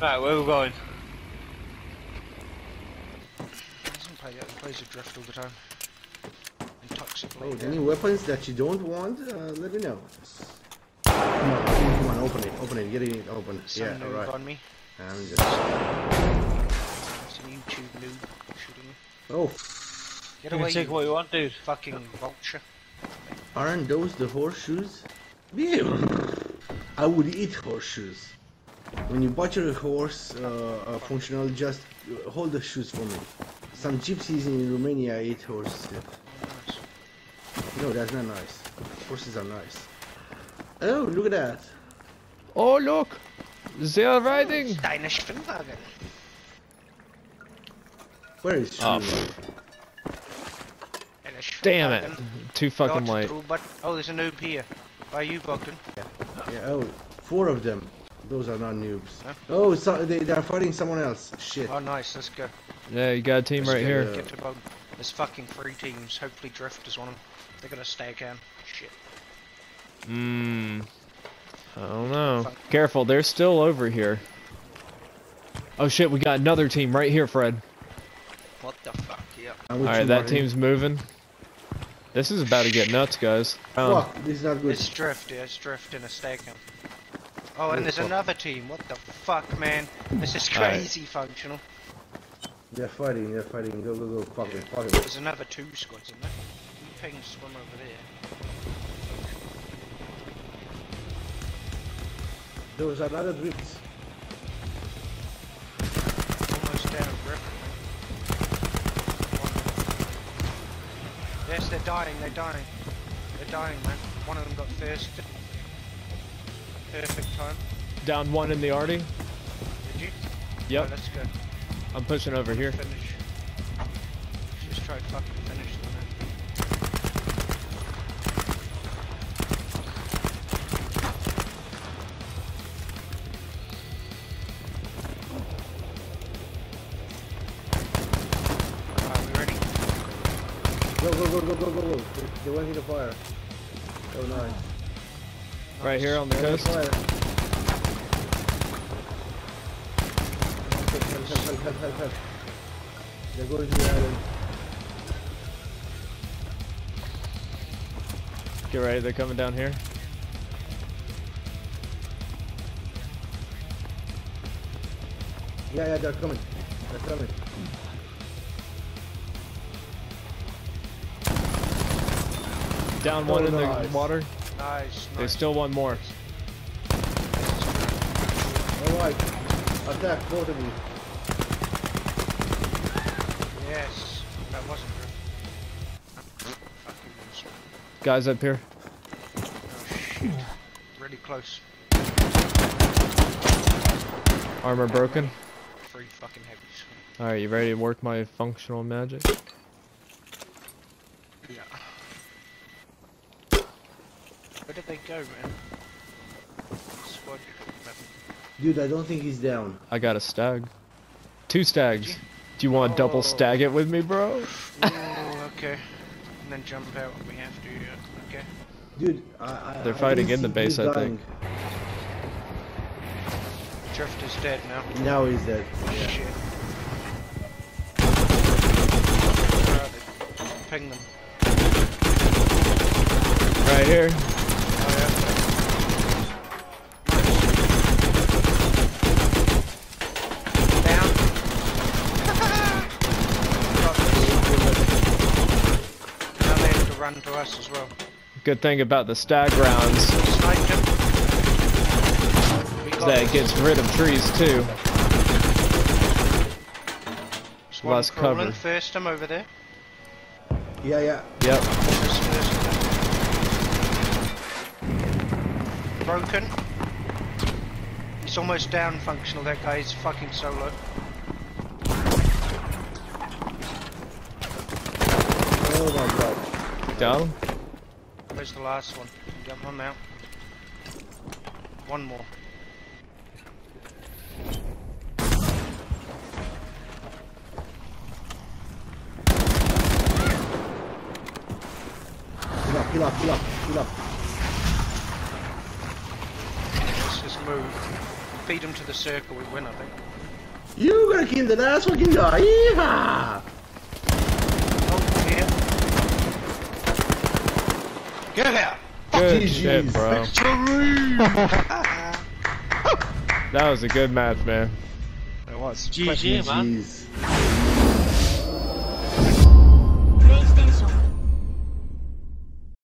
Right, where are we going? He doesn't play that, he plays a drift all the time. Intoxically. Oh, any weapons that you don't want, uh, let me know. No, come on, open it, open it, get it open. Some yeah, alright. on me. I'm just... Some YouTube noob shooting me. Oh, Get You away, can take you what you want, dude. fucking vulture. aren't those the horseshoes? Yeah. I would eat horseshoes. When you butcher a horse, uh, uh, functional, just uh, hold the shoes for me. Some gypsies in Romania eat horses. Nice. No, that's not nice. Horses are nice. Oh, look at that. Oh look! They are riding! Deine Schwimmwagen. Where is she? Oh, Deine Damn it! Too fucking Not late. true, but oh, there's a noob here. By you, Bogdan. Yeah, oh, four of them. Those are not noobs. Huh? Oh, so they, they are fighting someone else. Shit. Oh, nice. Let's go. Yeah, you got a team Let's right get here. Get to Bogdan. There's fucking three teams. Hopefully, Drift is one of them. They're gonna stay again. Shit. Mmm. I don't know. Careful, they're still over here. Oh shit, we got another team right here, Fred. What the fuck? Yeah. Alright, that Martin. team's moving. This is about to get nuts, guys. Oh, Fuck, this is not good. It's Drift. Yeah, it's Drift in a stay camp. Oh, and there's another team. What the fuck, man? This is crazy functional. They're fighting, they're fighting. Go, go, go. Fuck it, fuck it. There's another two squads in there. You ping swim over there. Those are other drifts. Almost down grip. Yes, they're dying, they're dying. They're dying, man. One of them got first. Perfect time. down one in the arty. Did you? Yep, oh, Right, let's go. I'm pushing over here. Finish. Just try to fucking finish them, man. We ready? Go, go, go, go, go, go, go. They, they went in the fire. Oh, nice. Right here on the They're in the coast. the island. Get ready, they're coming down here. Yeah, yeah, they're coming. They're coming. Down one in the water. Nice, There's nice. still one more. Alright. Attack both of you. Yes, that wasn't good. Guys up here. Oh shit. Really close. Armor broken. Three fucking heavies. Alright, you ready to work my functional magic? Yeah. Where did they go, man? Squad. Dude, I don't think he's down. I got a stag. Two stags. Do you want to double Oh. stag it with me, bro? oh, okay. And then jump out when we have to, yeah. Okay. Dude, I, I, They're fighting didn't in the base, I think. Drift is dead now. Now he's dead. Yeah. Shit. Where are they? Ping them. Right here. Oh, yeah. Down. now they have to us as well. Good thing about the stag rounds Sniped him. We is that it gets rid of trees too. There's less cover. First him over there. Yeah, yeah. Yep. This first him. Broken. He's almost down functional, that guy is fucking solo. Oh my god. Down. Where's the last one? Get one out. One more. Kill up, kill up, kill up, kill up. Let's just move. feed them to the circle, we win, I think. You gotta kill the last fucking guy. Yeehaw! Oh, yeah. Get out! Good GG's. shit, bro. That was a good match, man. It was. GG, man. Jeez.